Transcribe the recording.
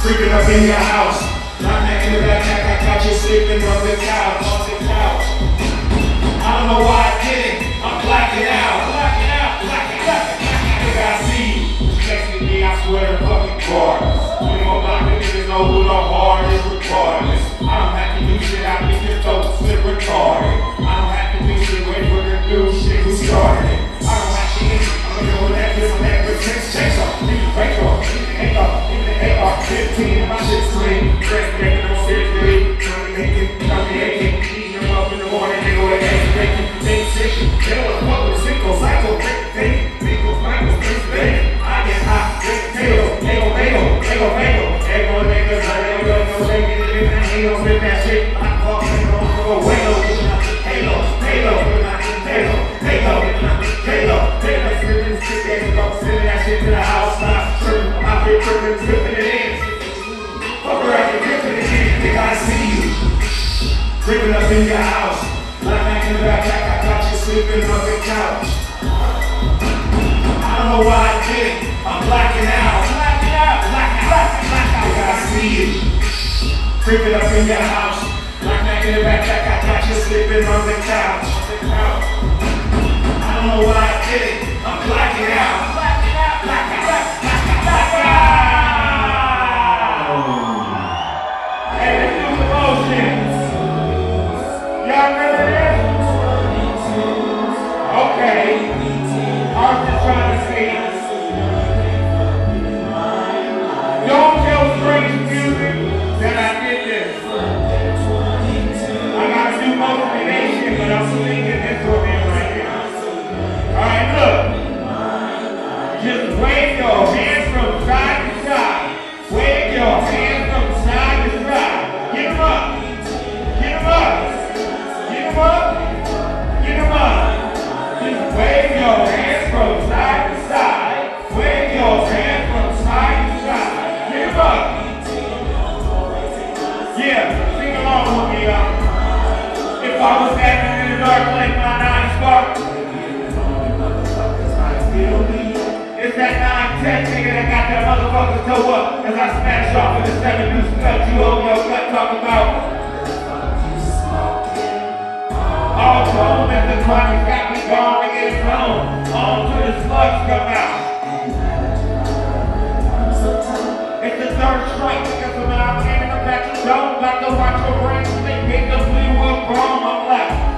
Creeping up in your house. Back in the backpack, I got you sleeping on the couch. On the couch. I don't know why I did it. I'm blacking out. Blacking out. Blacking out. Nigga, I see you. Texting me, I swear to fucking God. We gon' block the niggas know who the hard is regardless. I don't have to do shit, I make your throat slip retarded. I don't have to do shit, wait for the new shit who started. I don't have to eat, I'm gonna go that this that good chase, chase up. Leave bank off, hang up, 15, my shit's clean. Dress naked 50, trying to it, trying to make it. Eating them up in the morning, they go to eggs, bacon, they sick. They don't wanna fuck with single, psycho, they, they, Michael, Michael, they, they. I get hot, they, they, they, go, they, go, they, go, they, go. They go, niggas, they go, they go, they get it in that shit. I call, they go, go, Halo, Halo, Halo, Halo, Halo, Halo, Halo, slipping, that, go, sending that shit to the house, stop tripping, I'm out here tripping, Creeping up in your house. Lying back in the backpack, I got you sleeping on the couch. I don't know why I did it. I'm blacking out. Blacking out. Blacking out. Blacking out. I see you. Creeping up in your house. Lying back in the backpack, I got you sleeping on the couch. I don't know why I did it. Yeah, sing along with me, y'all. If I was standing in the dark my nine that got that motherfucker toe up as I smash off in the seven deuce cut you over your gut talking about all grown and the chronic got me gone to get flown. On to the slugs come out. It's the third strike, nigga, so now I'm aiming up at your dome. About to watch your brain sleep, hit the blue up wrong, I'm left.